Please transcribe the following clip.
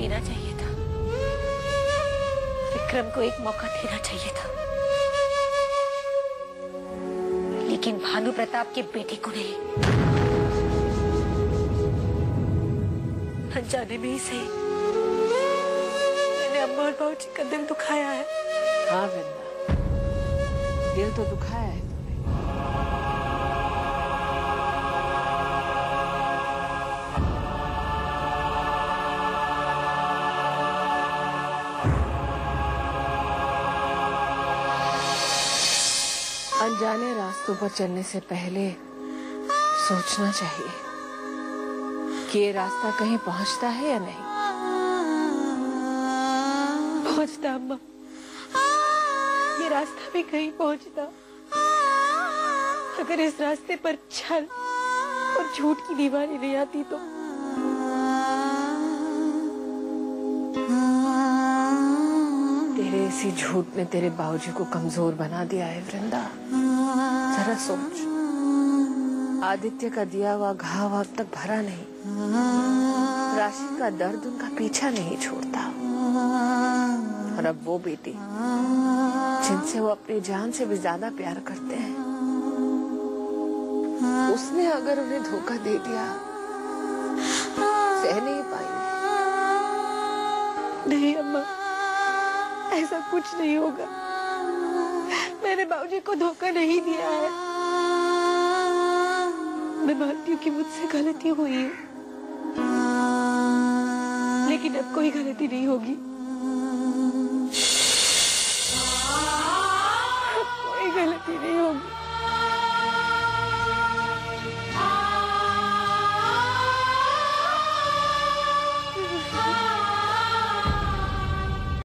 देना चाहिए था। विक्रम को एक मौका देना चाहिए था। लेकिन भानु प्रताप के बेटे को नहीं। अनजाने में ही सही मैंने अम्मा और बाबूजी का दिल दुखाया है। हाँ वृंदा। दिल तो दुखाया है। अनजाने रास्तों पर चलने से पहले सोचना चाहिए कि ये रास्ता कहीं पहुँचता है या नहीं। पहुँचता, अम्मा। ये रास्ता भी कहीं पहुँचता। अगर इस रास्ते पर छल और झूठ की दीवारें नहीं आती तो इसी झूठ ने तेरे बाबूजी को कमज़ोर बना दिया है, वृंदा। जरा सोच। आदित्य का दिया हुआ घाव अब तक भरा नहीं। राशि का दर्द उनका पीछा नहीं छोड़ता। और अब वो बेटी, जिनसे वो अपनी जान से भी ज़्यादा प्यार करते हैं, उसने अगर उन्हें धोखा दे दिया, सह नहीं पाएँगे। नहीं, अम्मा। ऐसा कुछ नहीं होगा। मैंने बाबूजी को धोखा नहीं दिया है। मैं मानती हूँ कि मुझसे गलती हुई है। लेकिन अब कोई गलती नहीं होगी।